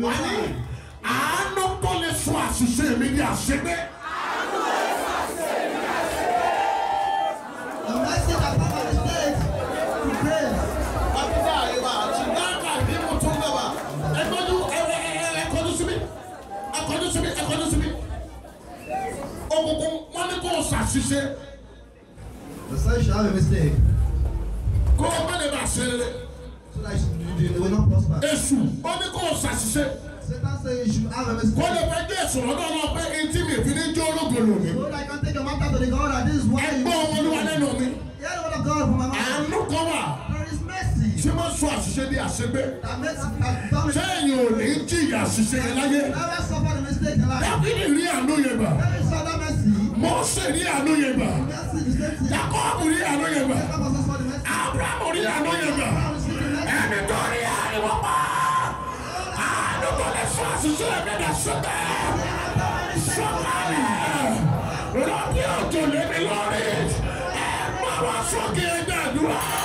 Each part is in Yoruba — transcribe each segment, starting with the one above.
wọ́n ní àánú tó lè sọ àṣìṣe mi di àṣegbé. The mercy that cover the state to praise. Abidá àyèwà àti dáàkà ní mo tún bẹ̀ wá. Ẹgbẹ́jú ẹ̀kọ́jú síbí. Ẹ̀kọ́jú síbí. Ẹ̀kọ́jú síbí. Òkùnkùn wọ́n ní kó o ṣàṣìṣe The son shall a mistake kó o má lè bá ṣe rere. So that you, you, you will not prosper. Èṣù ó ní kó o ṣàṣìṣe Satan say you should have a mistake. lọ́dọ̀ náà pé etí mi fi ní jó ológolo mi. So that I can take your matter to the God and this is why you Ẹgbẹ́ ọmọ olúwa lẹ́nu mi. Hear the word of God from my mouth. Àánú kan wà There is mercy tí wọ́n sọ àṣìṣe di àṣegbé. damage. Sẹ́yìn ò ní jìyà àṣìṣe yẹn láyé. Never suffer the mistake in life. Dábìlì rí àánú yẹn gbà. Mercy. Mọ́sẹ̀ rí àánú yẹn gbà. Jákọ́ọ̀bù rí àánú yẹn gbà. Ábúrámù rí àánú yẹn gbà. Lè sọ àṣìṣe mi dà sọ́tẹ̀. Sọ́kàlì. Lọ́bí òjò lé mi lórí. Ẹ má wá sókè gbàdúrà. Ẹ̀mí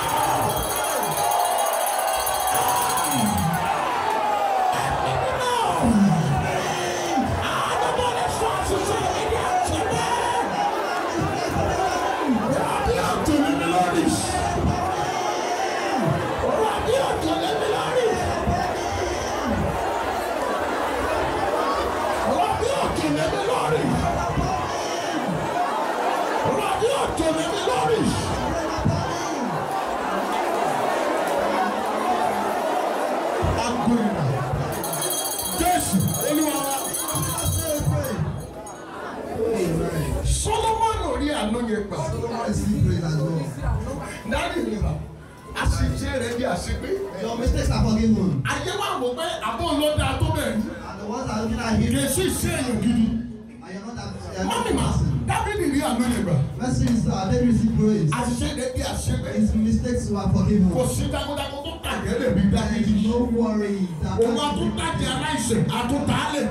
Agbóyinà. Jésù Olúwa. Solomoni ò rí àánú yẹn gbà. Dárí ìlera. Àṣìṣe rẹ̀ di àṣegbé. Your mistakes are forgiven. Ayé wa wò pé àbọ̀ ló dáa tó bẹ̀ ní. Ṣe èèyàn gidi. you are Mọ́mí not mà, mercy. Dábìlì rí àánú gbà. Mercy is uh, they receive praise. Àṣìṣe di àṣegbé. His mistakes were forgiven. Kò sí dákúndákún tó tàgé lè bí There dákúndí. is no worry that Òun àtúntàjẹ aláìsàn àtúntàálẹ̀.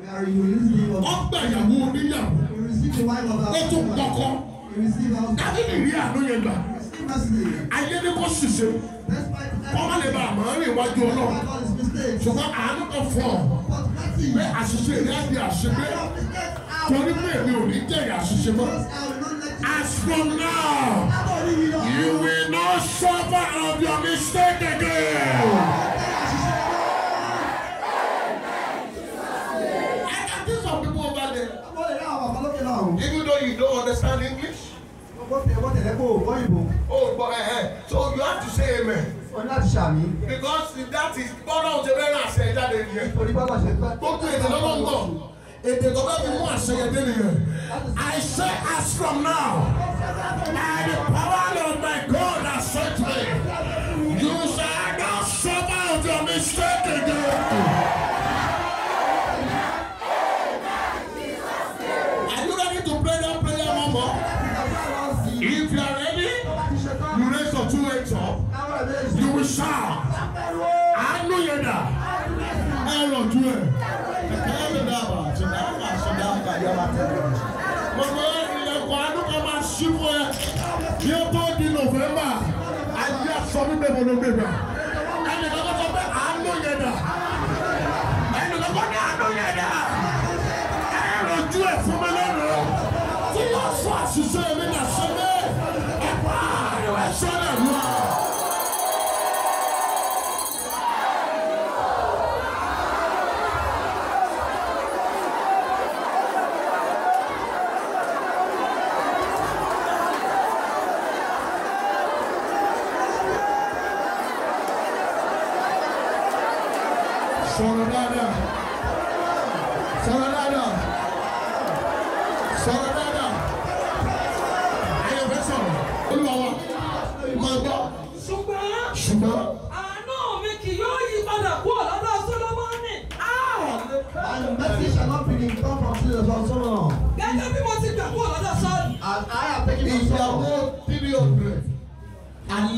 we are you will receive the Wọ́n gbà ìyàwó oníyàwó. you receive the wife of Ó our tún pọkọ. You receive our Dábìlì rí àánú yẹn gbà. Ayé ní kò ṣìṣe. Despite Wọ́n má lè ba àmọ́ rìn iwájú ọlọ́run. Ṣùgbọ́n àánú kan But mercy. pé àṣìṣe rẹ̀ di àṣegbé. Torí pé èmi ò ní jẹ̀yà àṣìṣe mọ́. As from now. You will not suffer of your mistake again. I can see some people over there, náà. even though you don't understand English. Oh, but uh, so you have to say amen. Because that is bọ́lá jáde. Torí bọ́lá ṣe fẹ́. Gbogbo èdè lọ́wọ́. Èdè tó bá fi mú àṣẹ yẹn nìyẹn. I say as from now, by the power of my God that sent me, you shall not suffer of your mistake again. Are you ready to pray that prayer one more? If you are ready, you raise your two hands up. You will shout. Àánú yẹn. Gbogbo ilẹ̀kùn kan máa ṣí fún ẹ. Bí ó tó di Nọ́fẹ̀mbà, ayé aṣọ mi bẹ̀ bọ̀dọ̀ gbẹ̀gbà. Ẹnì kan sọ pé àánú yẹn dà. Ẹnì kan ní àánú yẹn dà.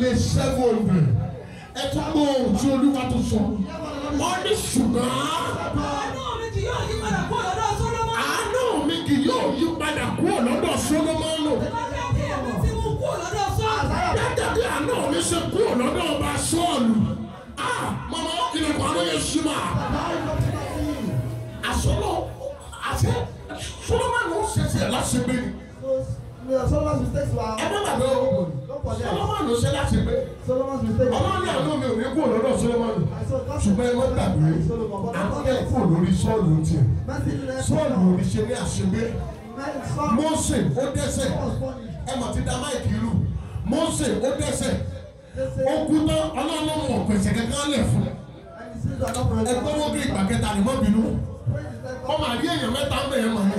lè ṣẹ́gun òògùn ẹ tá mọ ohun tí olúwa tó sọ ó ní ṣùgbọ́n. àánú mi kì yóò yí padà kúrò lọ́dọ̀ Sólómọ́nì. àánú mi àánú mi ṣe kúrò lọ́dọ̀ ọba Sọ́ọ̀lù mọ̀mọ́ ìlẹ̀kùn àánú yẹn ṣí mà. àsọlọ àti Sólómọ́nì ó ṣẹ̀ṣẹ̀ láṣẹ bẹ́ẹ̀ ẹ má bàbá ọlọ́run ní àánú mi ò ní kú lọ́dọ̀ Solomoni. Ṣùgbọ́n ẹ má gbàgbé àánú ẹ̀ kú lórí Sọ́ọ̀lù tiẹ̀. Sọ́ọ̀lù ò ní ṣe ní àṣegbé. Mósè ó dẹ́ṣẹ̀. Ẹ mà ti da máìkì lù Mósè ó dẹ́ṣẹ̀. Ó kú tán ọlọ́run mọ̀ pèsè kankan lẹ̀ fún. Ẹgbẹ́ wọn kí ìgbà kẹta ni mọ́ bínú. Ọmọ àdí èèyàn mẹ́ta ń bẹ̀yẹn mọ̀ ní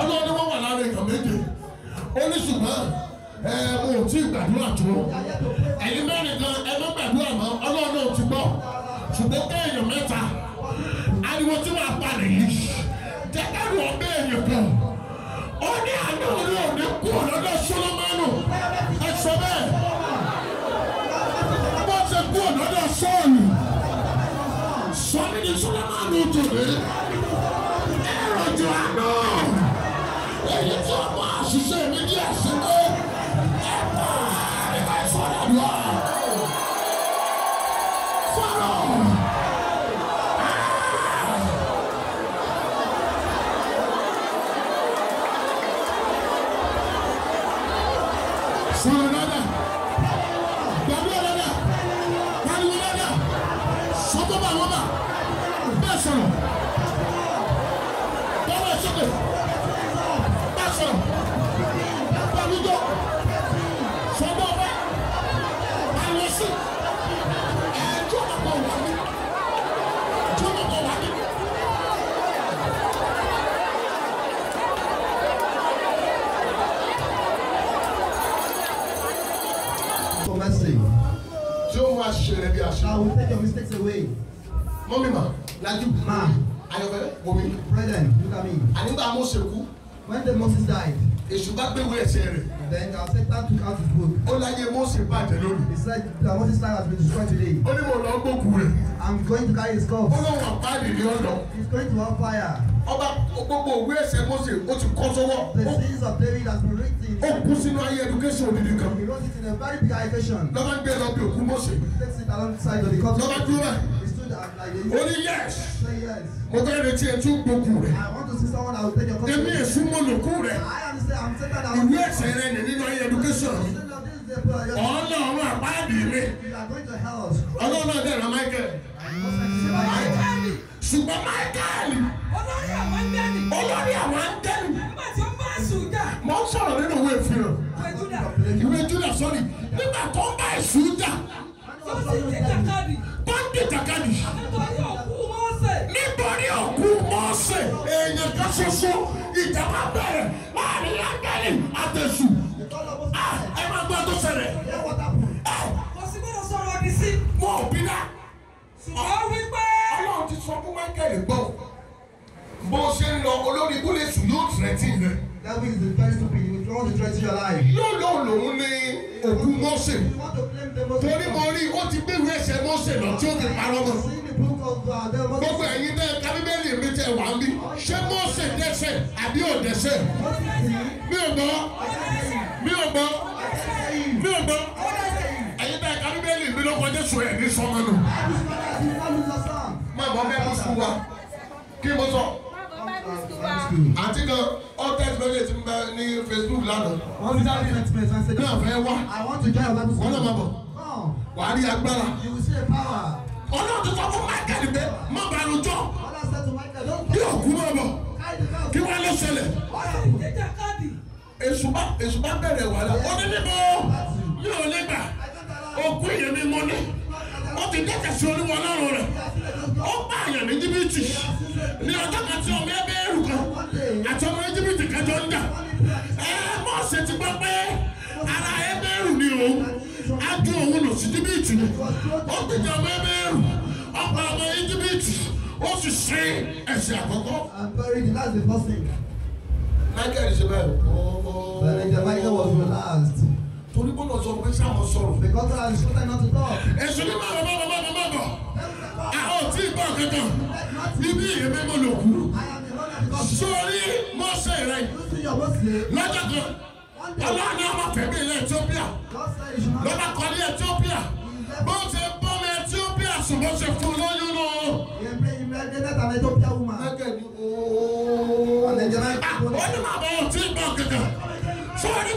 ọlọ́run ni wọ́n wà lára èèyàn méje. Ó ní ṣùgbọ́n ẹ mo ò tí ì gbàdúrà tó. Ẹ̀yin mẹ́rin kan ẹ má gbàdúrà blood. Bomi. brethren, look at me. Ànígbà Mósè kú, When the Moses died, èṣù bá gbéwé ẹsẹ̀ rẹ̀. then uh, Satan took out his book. Ó láyé Mósè bàjẹ́ lónìí. He said that Moses' life has been destroyed today. Ó ní mo lọ gbókù rẹ̀. I'm going to carry his Ó corpse. lóun àpáàdì ní ọ̀dọ̀. He's going to hellfire. Ọba gbogbo òwe ẹsẹ̀ Mósè ó ti kọ́ sọ́wọ́. The Ó- sins of David has been written. Ó kú sínú ayé education odidi kan. He wrote it in a very big citation. Lọ́ba gbé lọ bí òkú Mósè. He takes it alongside of the corpse. Lọ́ba dúró báyìí. Ó ní yes. Mo fẹ́ retí ẹ tún gbókù rẹ̀. Èmi èsú mo lòkù rẹ̀. Ìwé ẹsẹ̀ rẹ̀ nì nínú ayé education mi. Ọ̀nà ọ̀run àpáàdì mi. Ọlọ́run náà dẹ̀rọ Michael. Ṣùgbọ́n Michael olórí àwọn jà, Mo ń sọ̀rọ̀ nínú ìwé ìfihàn. Ìwé Júdà sọ́ni. Nígbà tó ń bá èṣù Devil is very stupid. He want to threaten your life. Lóun lòun ní òkú. You to the Moses. torí mo rí ó ti gbé ìwé ẹsẹ̀ Mósè lọ tí ó fi parọ́ mọ́. The uh, the gbogbo ẹ̀yin tẹ́ ká bíbélì mi tẹ́ wà ń bí ṣé Mósè dẹ́ṣẹ̀ àbí ò dẹ́ṣẹ̀ mi ò gbọ́ mi ò gbọ́ mi ò gbọ́ ẹ̀yin tẹ́ ká bíbélì mi ló kọjá sùn ẹ̀ ní sọmọ nù. má bọ́ bẹ́ẹ̀ kú sùn wa kí mo sọ àti kan ọ́tẹ́sì lóye ti ń bẹ ní Facebook lánàá. One without text message say, ní àfẹ́ wá. I want to join your Bible wọ́n náà má school. bọ̀. Come. wàá rí agbára. You will see the power. ọlọ́run ti sọ fún Michael pé má bàa Michael, don't kí òkú má bọ̀. Kí wọ́n lọ ṣẹlẹ̀. Ó èṣù bá èṣù bá bẹ̀rẹ̀ wàhálà. Ó ní níbo mi ò lè gbà. Òkú èyàn mi mọ ní ó ti dẹ́kẹ̀ sí olúwa ọlọ́run rẹ̀ ó bá àyàn ní jìbìtì ní ọjọ́ kan tí ọmọ ẹgbẹ́ ẹrù kan àti ọmọ jìbìtì kájọ ń jà ẹ Mósè ti gbọ́ pé ara ẹgbẹ́ ẹrù ni òun á ju òun lò sí jìbìtì ni ó gbèjà ọmọ ẹgbẹ́ ẹrù ọ̀pọ̀ ọmọ jìbìtì ó sì ṣe ẹ̀sìn àkọ́kọ́. I'm buried. That's the first thing. Michael ṣe bẹ́ẹ̀ But then the Michael was relaxed. torí bọ́lá sọ pé sáwọn sọ̀rọ̀ Because God has told them not to talk. máa bọ̀ máa bọ̀ kankan ibi ìyẹn mẹ́mọ́ ló kú. Sórí Mósè rẹ. Lọ́jọ́ kan ọlọ́run ní ọmọ fẹ̀mí ilẹ̀ Ethiopia lọ́ba kọ́ ní Ethiopia bó ṣe bọ́ ní Ethiopia bó ṣe fún lóyún man ó ní máa bọ̀ ò tí ì gbọ́ kankan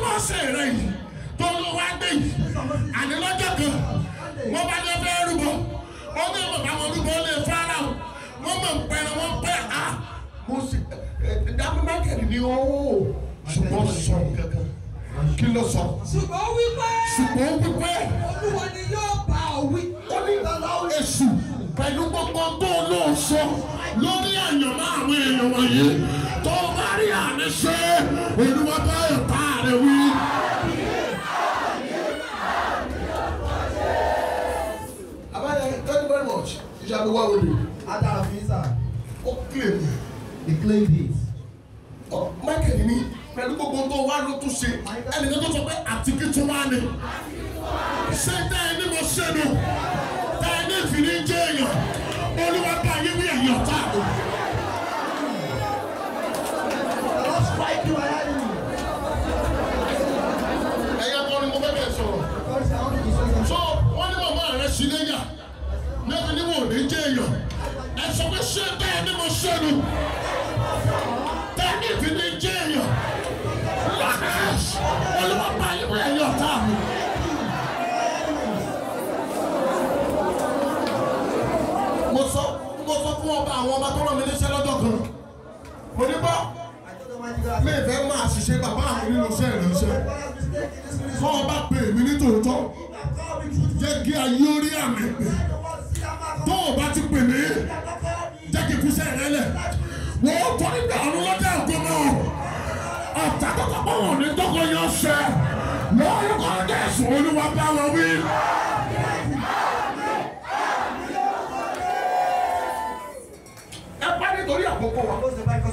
máa ṣe rẹ̀ yìí tó ló wá gbé yìí. Àní lọ́jọ́ kan wọ́n bá ní ọbẹ̀ rúbọ wọ́n ní bàbá wọn rúbọ lè fara o. Wọ́n mọ̀ pẹ̀lú wọn pẹ́ à mo sì dábí mákẹ́rì ni ó ṣùgbọ́n sọ kankan kí ló sọ? Ṣùgbọ́n wípé ṣùgbọ́n wípé olúwa ni yóò bá ọ wí. ó ní èṣù pẹ̀lú gbogbo tó lóò sọ lórí àyànmọ́ àwọn èèyàn wọ̀nyí. Tó bá rí àmì ṣe olúwa bá ọ̀tá rẹ̀ wí. Abaye, thank you very well with you. Ada visa. Ó mi. They claimed it. Michael ní pẹ̀lú gbogbo tó wá ló tún ṣe. Ẹnìkan tó sọ pé àtìkí tún wá ni. Ṣé tẹ́ ẹ ní mo ṣe nu? Tẹ́ ẹ ní ìfìní jẹ́ èèyàn. Olúwa bá yé wí ẹ̀yìn ọ̀tá mi. Mo sọ fún ọba àwọn ọba rán mi níṣẹ́ lọ́jọ́ kan. Mo ní bọ́ mi fẹ́ máa ṣiṣẹ́ bàbá mi nínú iṣẹ́ ìránṣẹ́. Fún ọba pè mí ní jẹ́ kí ayé orí àmì pè. Tó o bá ti pè mí jẹ́ kí kúṣẹ́ rẹ lẹ̀. Wọ́n tọ́ nígbà ọ̀run lọ́jà ògo mọ́ ọ̀tá kọ́ pọ̀ wọ́n ní tọ́kọ yan ṣẹ. Lórúkọ Jésù Olúwa bá wọn wí.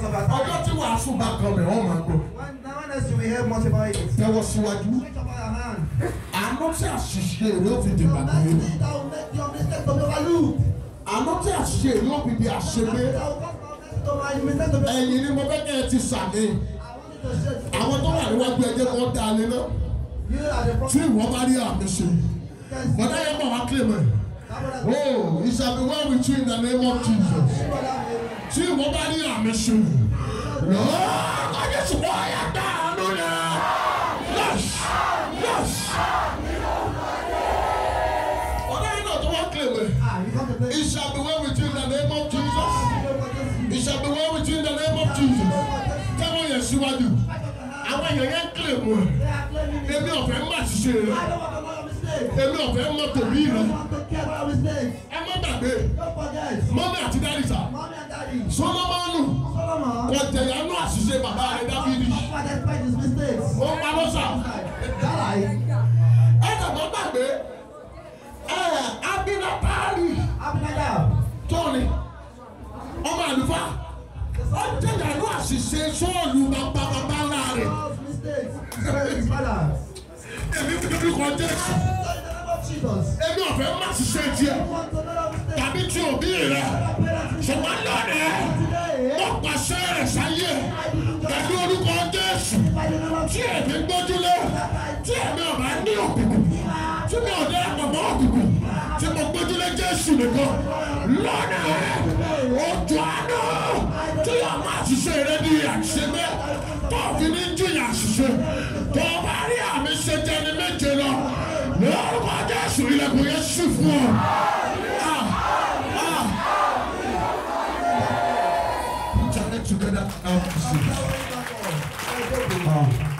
Ọjọ́ tí wàásù bá kan bẹ̀ wọ́n máa gbọ́. Tẹ́wọ́ síwájú. Àánú tí àṣìṣe èrè ó fi Your bàbá yìí. àánú tí àṣìṣe èrè ó fi di be ẹ̀yìn ni mo fẹ́ kẹ́ ẹ ti sàmì. I want you to say, àwọn tó wà níwájú ẹjẹ́ kan dá ní náà. you are the tí ìwọ bá rí àmì ṣe. Bọ́dá yẹn bọ̀ wá kílè mọ́ ẹ̀. Oh it shall be well with you in the name of Jesus. tí ìwọ bá rí àmì ṣe. lọ́ọ́ kọ́jú ṣùgbọ́n ọ̀yà gbá àánú yẹn. yes yes. bọ́dá yẹn náà tó wá kílè mọ́ ẹ̀. You come to play. It shall be well with you in the name of Jesus. It shall be well with you in the name of Jesus. Tẹ́wọ́ yẹn síwájú. Àwọn èèyàn yẹn kílè mú ẹ. They are claiming me. Èmi ọ̀fẹ́ má ṣiṣẹ́ rẹ̀. Èmi ọ̀fẹ́ mọ tòbí I rẹ̀. Ẹ má gbàgbé. Mọ́mí àti daddy. Sọlọ́mọ́nù Solomon. kò jẹ̀yánú àṣìṣe bàbá rẹ̀ mistakes. Ó parọ́ I. Ẹ kàgbọ́ gbàgbé. Ẹ Abinatari tóni. Ọmọ àlùfáà. Ó jẹ̀yánú àṣìṣe sọ́ọ̀lù bàbá bàbá ńlá rẹ̀. Èmi fi dúdú kan Jésù. Èmi ọ̀fẹ́ má ṣiṣẹ́ tiẹ̀. Tàbí tí òbí rẹ̀. Ṣùgbọ́n. Today, Ó pàṣẹ rẹ̀ sáyé. Pẹ̀lú orúkọ Jésù. Tí èmi gbójúlé. Tí èmi ọ̀bá ní òkùnkùn. Tí mi ò dé àpamọ́ òkùnkùn. Tí mo gbójúlé Jésù nìkan. Lónìí. Ojú àánú. Tí yóò máa ṣiṣẹ́ rẹ̀ ní àṣìṣe tó fi ní jìyà àṣìṣe. Tó bá rí àmì ṣe jẹ́ ní méje lọ. Lórúkọ Jésù ilẹ̀kùn yẹn ṣì fún ọ. Ah! Ah! Put your. Ah.